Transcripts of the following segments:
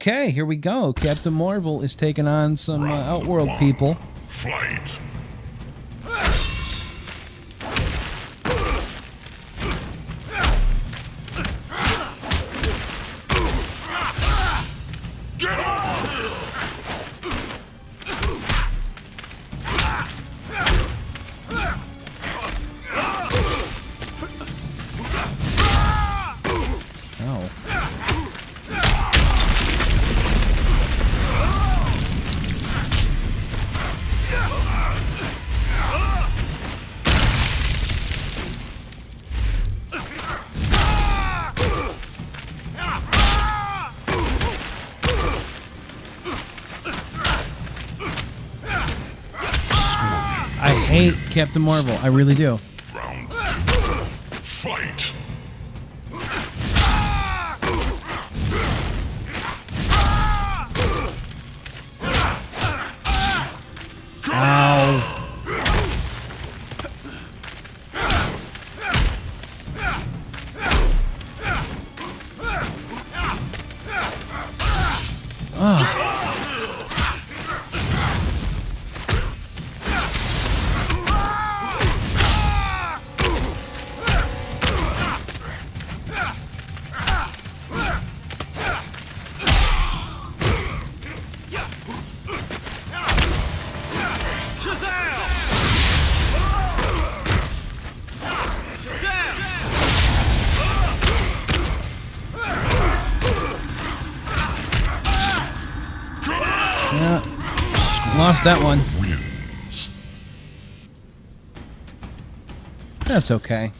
Okay, here we go. Captain Marvel is taking on some uh, Outworld people. Fight! Captain Marvel. I really do. Yeah. Lost that one. That's okay.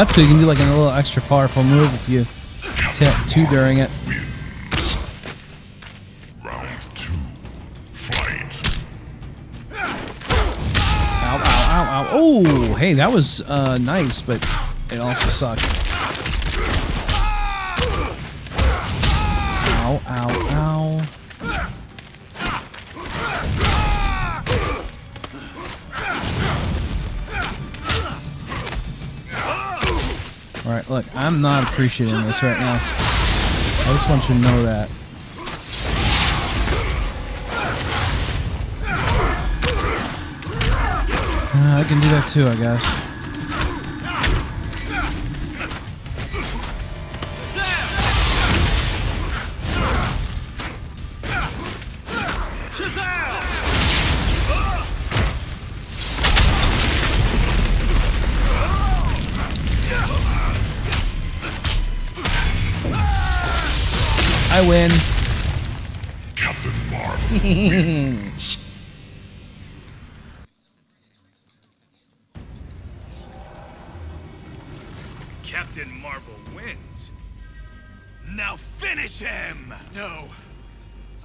That's good. You can do like a little extra powerful move if you tap two during it. Ow, ow, ow, ow. Oh, hey, that was uh, nice, but it also sucked. I'm not appreciating this right now. I just want you to know that. Uh, I can do that too, I guess. Captain Marvel wins. Now finish him! No,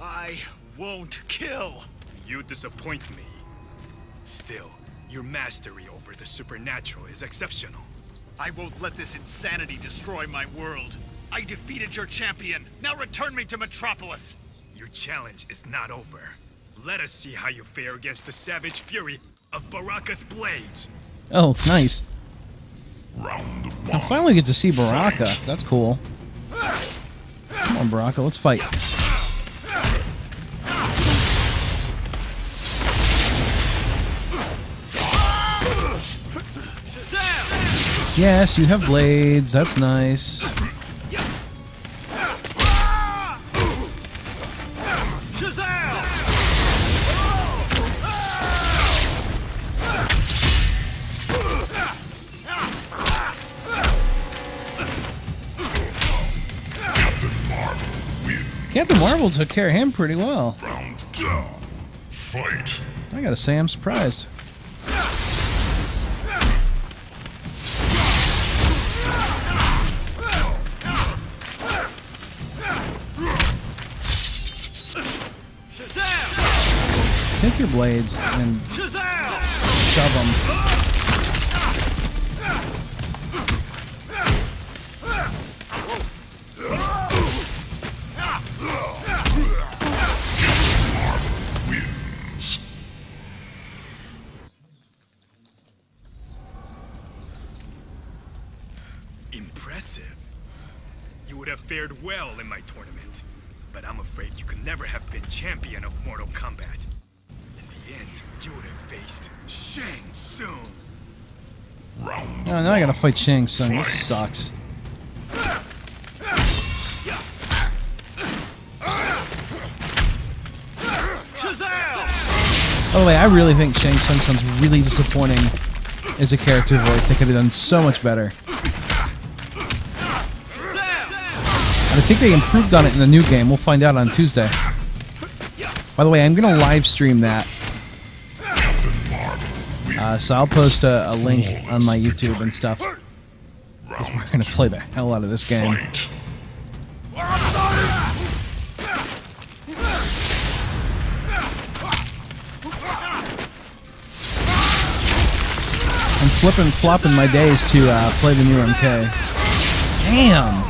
I won't kill. You disappoint me. Still, your mastery over the supernatural is exceptional. I won't let this insanity destroy my world. I defeated your champion. Now return me to Metropolis. Your challenge is not over. Let us see how you fare against the savage fury of Baraka's blades. Oh, nice. I finally get to see Baraka. That's cool. Come on, Baraka, let's fight. Yes, you have blades. That's nice. Marvel took care of him pretty well. Round two. Fight. I gotta say, I'm surprised. Take your blades and Shazam! shove them. Impressive. You would have fared well in my tournament, but I'm afraid you could never have been champion of Mortal Kombat. In the end, you would have faced Shang Tsung. Round Oh, now I gotta fight Shang Tsung. This sucks. By the way, I really think Shang Tsung sounds really disappointing as a character voice. They could have done so much better. I think they improved on it in the new game. We'll find out on Tuesday. By the way, I'm gonna live stream that. Uh, so I'll post a, a link on my YouTube and stuff. Because we're gonna play the hell out of this game. I'm flipping flopping my days to uh, play the new MK. Damn!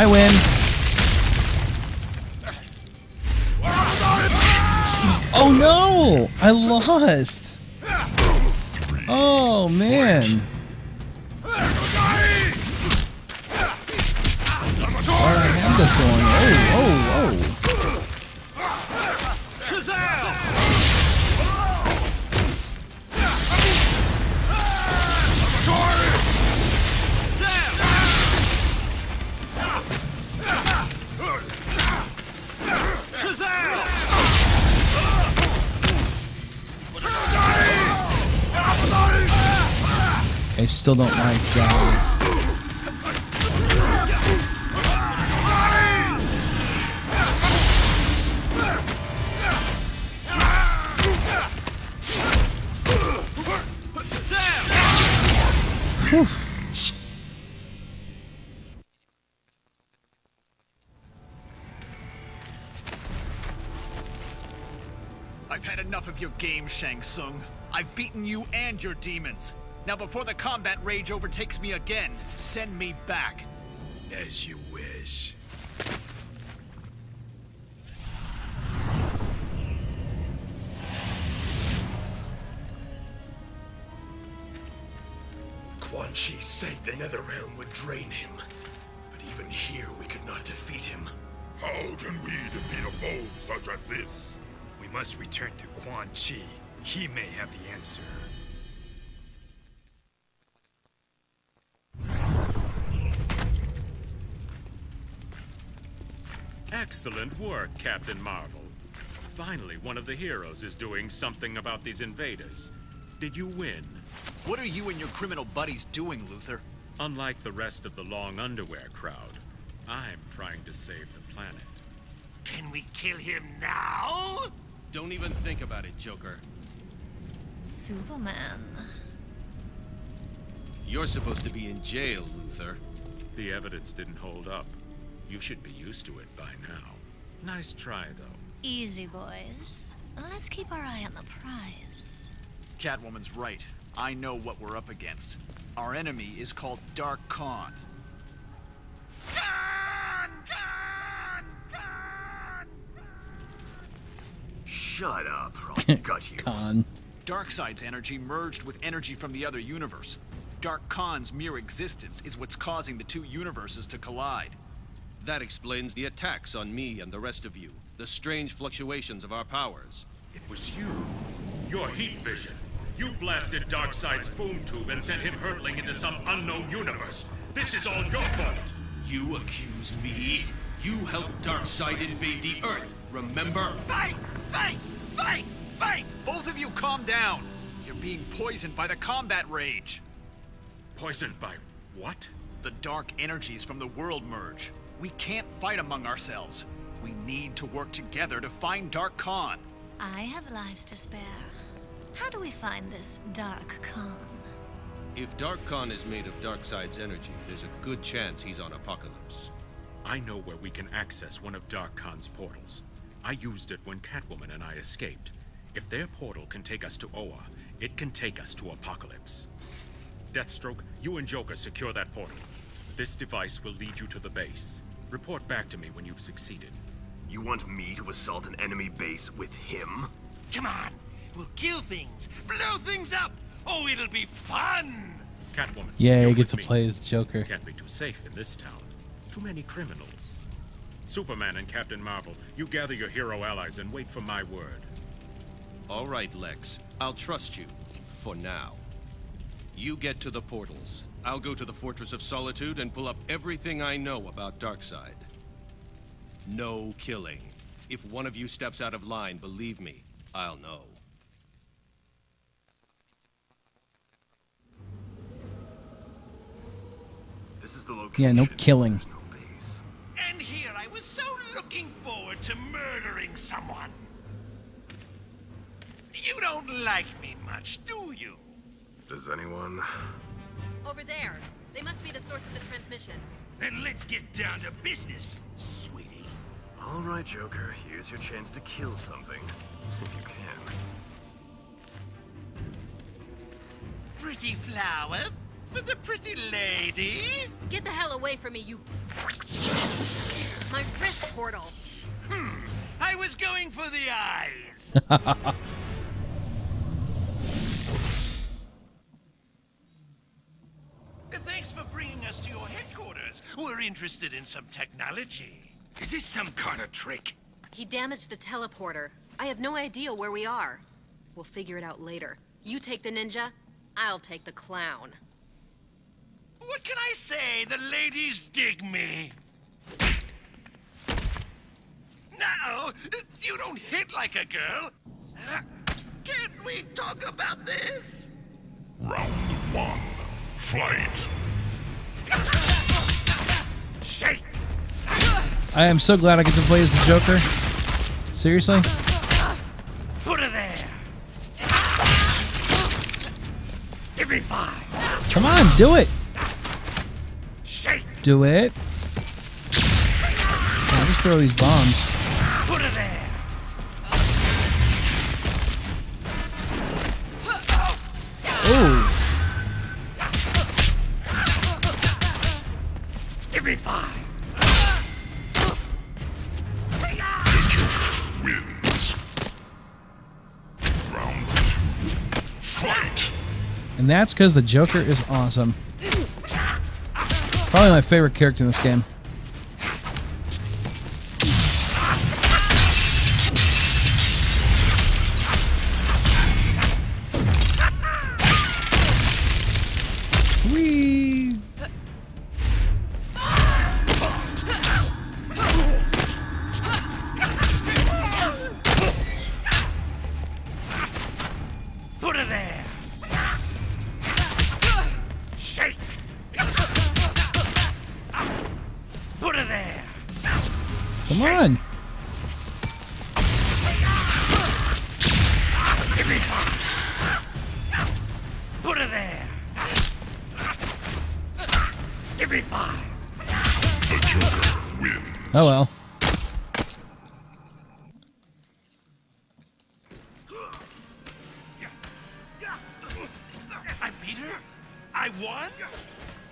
I win. Oh no! I lost. Oh man. I have this one. Oh, oh, oh. Still don't like I've had enough of your game, Shang Tsung. I've beaten you and your demons. Now, before the combat rage overtakes me again, send me back. As you wish. Quan Chi said the Netherrealm would drain him. But even here, we could not defeat him. How can we defeat a foe such as this? We must return to Quan Chi. He may have the answer. Excellent work, Captain Marvel. Finally, one of the heroes is doing something about these invaders. Did you win? What are you and your criminal buddies doing, Luthor? Unlike the rest of the long underwear crowd, I'm trying to save the planet. Can we kill him now? Don't even think about it, Joker. Superman. You're supposed to be in jail, Luthor. The evidence didn't hold up. You should be used to it by now. Nice try, though. Easy, boys. Let's keep our eye on the prize. Catwoman's right. I know what we're up against. Our enemy is called Dark Khan. Shut up, or I'll gut you. con. Darkseid's energy merged with energy from the other universe. Dark Khan's mere existence is what's causing the two universes to collide. That explains the attacks on me and the rest of you. The strange fluctuations of our powers. It was you. Your heat vision. You blasted Darkseid's boom tube and sent him hurtling into some unknown universe. This is all your fault. You accuse me? You helped Darkseid invade the Earth, remember? Fight! Fight! Fight! Fight! Both of you calm down! You're being poisoned by the combat rage. Poisoned by what? The dark energies from the world merge. We can't fight among ourselves. We need to work together to find Dark Khan. I have lives to spare. How do we find this Dark Khan? If Dark Khan is made of Darkseid's energy, there's a good chance he's on Apokolips. I know where we can access one of Dark Khan's portals. I used it when Catwoman and I escaped. If their portal can take us to Oa, it can take us to Apokolips. Deathstroke, you and Joker secure that portal. This device will lead you to the base. Report back to me when you've succeeded. You want me to assault an enemy base with him? Come on, we'll kill things, blow things up. Oh, it'll be fun. Catwoman. Yeah, you're get to me. play as Joker. Can't be too safe in this town. Too many criminals. Superman and Captain Marvel, you gather your hero allies and wait for my word. All right, Lex. I'll trust you. For now. You get to the portals. I'll go to the Fortress of Solitude and pull up everything I know about Darkseid. No killing. If one of you steps out of line, believe me, I'll know. This is the location. Yeah, no killing. No base. And here I was so looking forward to murdering someone. You don't like me much, do you? Does anyone? Over there. They must be the source of the transmission. Then let's get down to business, sweetie. All right, Joker. Here's your chance to kill something, if you can. Pretty flower for the pretty lady. Get the hell away from me, you... My wrist portal. Hmm. I was going for the eyes. headquarters. We're interested in some technology. Is this some kind of trick? He damaged the teleporter. I have no idea where we are. We'll figure it out later. You take the ninja, I'll take the clown. What can I say? The ladies dig me. No, you don't hit like a girl. Uh, Can't we talk about this? Round one. Fight. I am so glad I get to play as the Joker. Seriously? Put her there. Give me five. Come on, do it. Shake. Do it. Yeah, just throw these bombs. Put her there. Ooh. Give me five. And that's because the Joker is awesome. Probably my favorite character in this game. I won?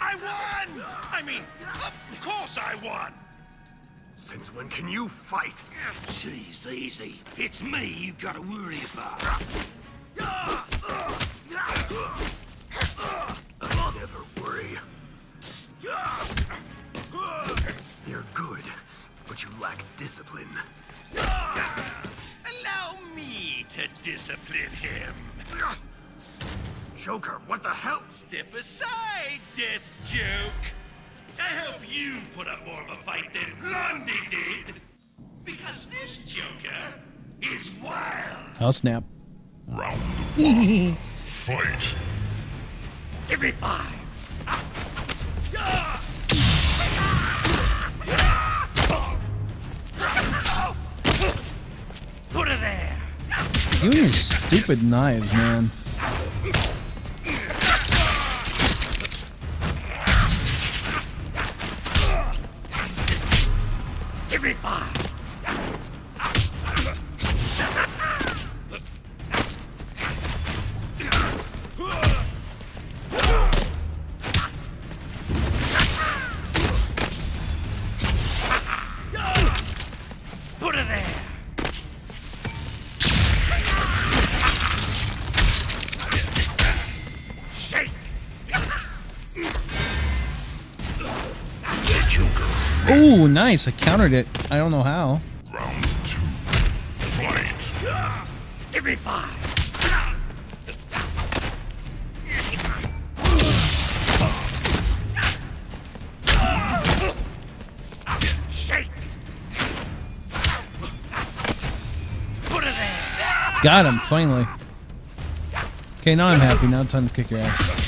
I won! I mean, of course I won! Since when can you fight? Jeez, easy. It's me you gotta worry about. Never worry. You're good, but you lack discipline. Allow me to discipline him. Joker, what the hell? Step aside, Death Joke. I hope you put up more of a fight than Blondie did. Because this Joker is wild. Oh snap! Round one. Fight. Give me five. Put her there. You and your stupid knives, man. Give me five. Nice! I countered it. I don't know how. Round two. Fight. Give me five. Got him finally. Okay, now I'm happy. Now time to kick your ass.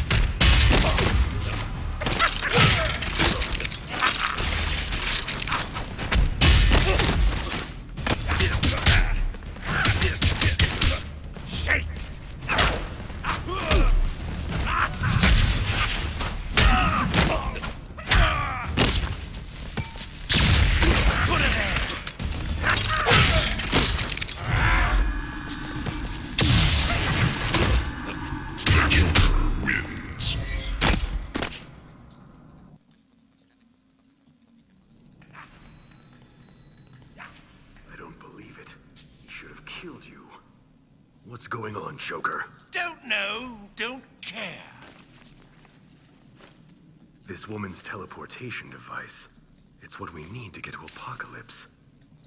This woman's teleportation device. It's what we need to get to Apokolips.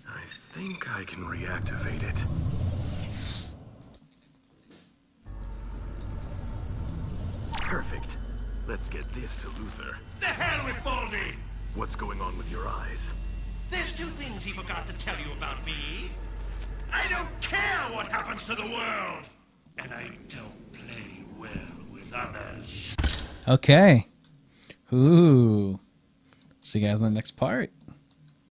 I think I can reactivate it. Perfect. Let's get this to Luthor. The hell with Baldy! What's going on with your eyes? There's two things he forgot to tell you about me. I don't care what happens to the world. And I don't play well with others. Okay. Ooh. See you guys in the next part.